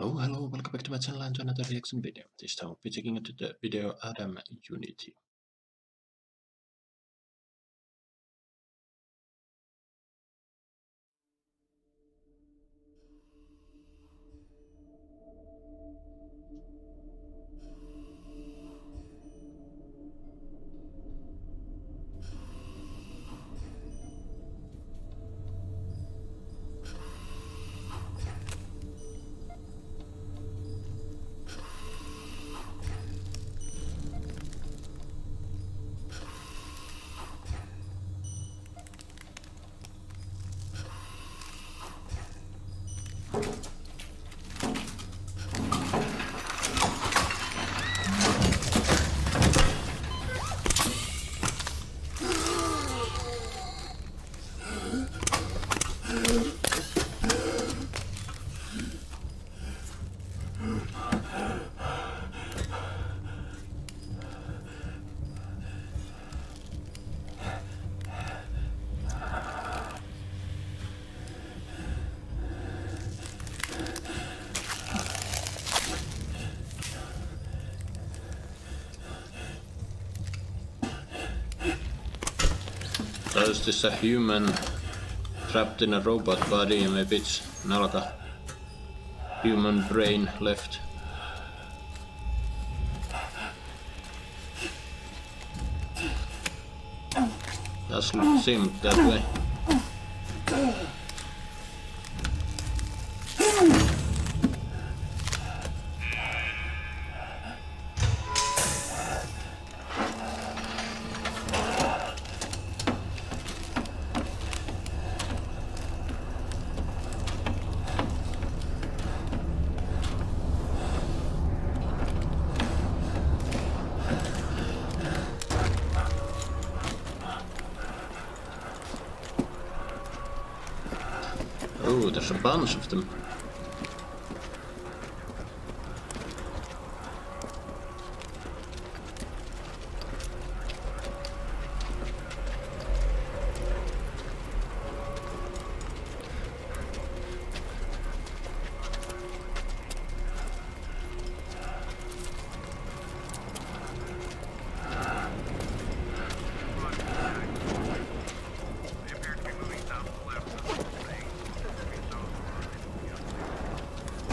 Hello, hello, welcome back to my channel and to another reaction video. This time we'll be checking into the video Adam Unity. So is a human trapped in a robot body and maybe it's not a human brain left? Doesn't seem that way. Oh, there's a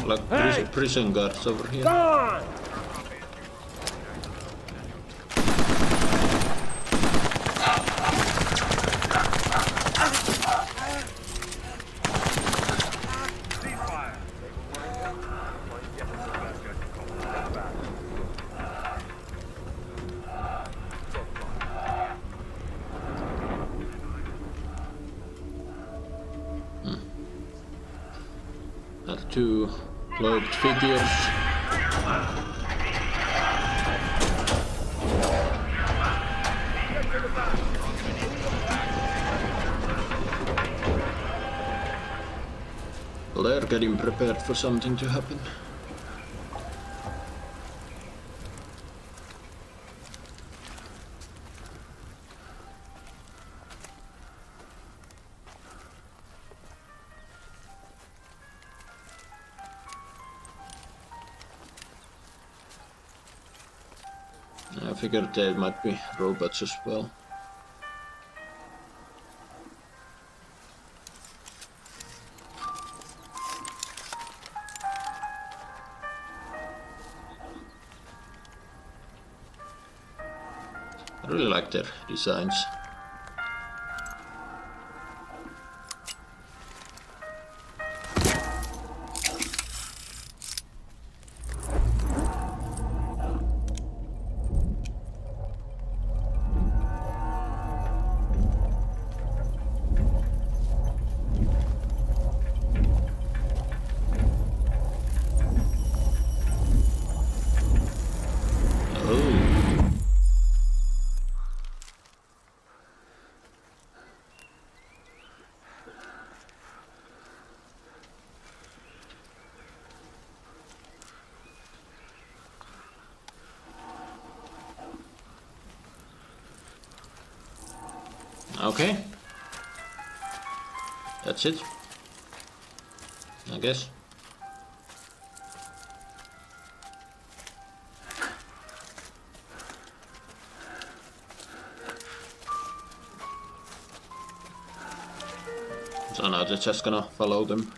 Like Hey! prison, guards over here. on! Got They're getting prepared for something to happen. Figured there might be robots as well. I really like their designs. Okay. That's it. I guess. So now they're just gonna follow them.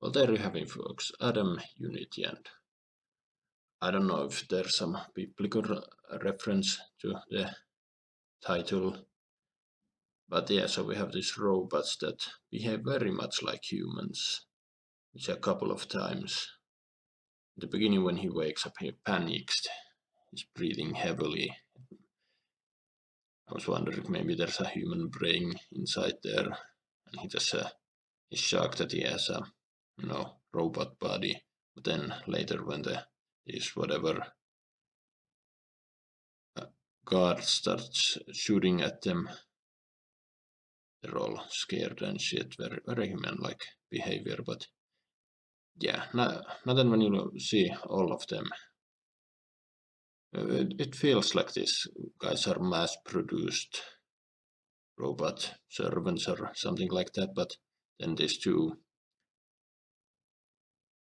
Well, there you have it, folks. Adam, Unity, and I don't know if there's some biblical reference to the title. But yeah, so we have these robots that behave very much like humans, which a couple of times. In the beginning, when he wakes up, he panics. He's breathing heavily. I was wondering maybe there's a human brain inside there, he just uh, is shocked that he has a you know robot body. But then later, when the is whatever uh, guard starts shooting at them, they're all scared and shit. Very very human-like behavior, but yeah, not, not then when you see all of them, it, it feels like these guys are mass-produced robot servants or something like that, but then these two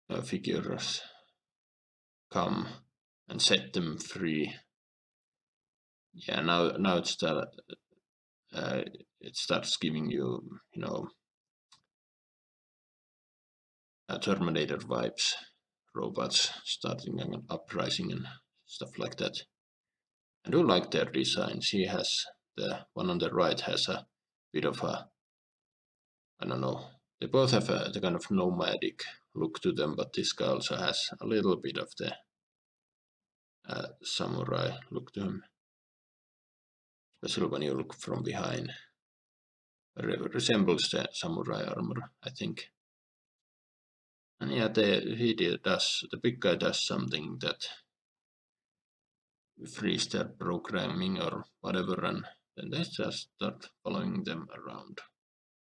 uh, figures come and set them free. Yeah, now now that uh, it starts giving you, you know, uh, Terminator vibes, robots starting an uprising and stuff like that. I do like their designs. He has the one on the right has a bit of a, I don't know, they both have a the kind of nomadic look to them, but this guy also has a little bit of the uh, samurai look to him. Especially when you look from behind. Re resembles the samurai armor, I think. And yeah, the, he does, the big guy does something that freeze their programming or whatever, and then they just start following them around.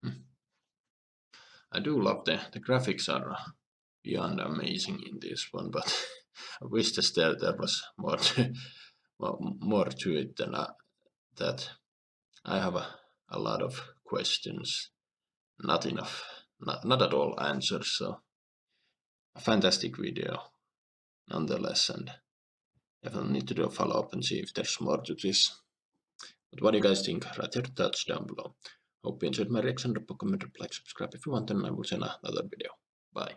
Hmm. I do love the, the graphics are beyond amazing in this one, but I wish there, there was more to, more to it than uh, that. I have a, a lot of questions, not enough, not, not at all answers, so a fantastic video nonetheless, and definitely need to do a follow-up and see if there's more to this. But what do you guys think? Write your thoughts down below. Hope you enjoyed my reaction, drop a comment, like, subscribe if you want, and I will see another video. Bye.